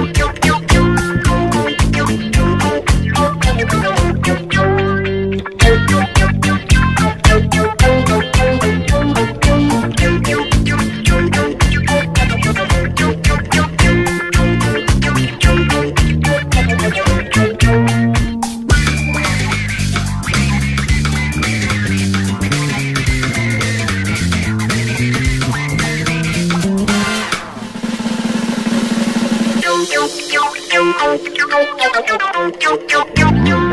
You. Thank you.